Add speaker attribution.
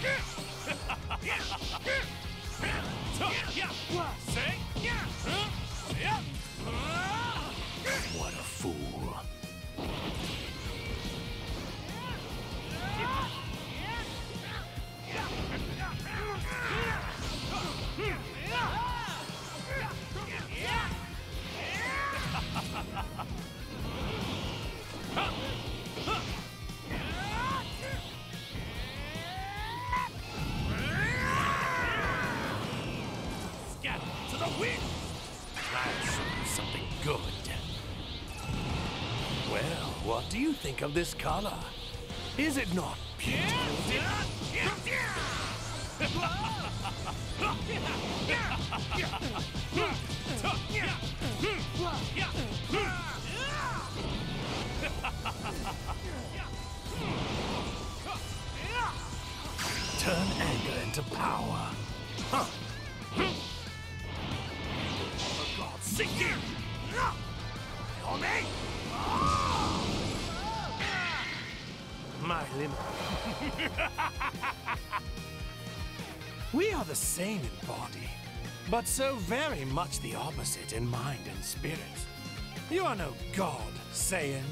Speaker 1: Yeah! yeah yeah good. Well, what do you think of this color? Is it not beautiful? Turn anger into power. Huh. My limb. we are the same in body, but so very much the opposite in mind and spirit. You are no god, Saiyan.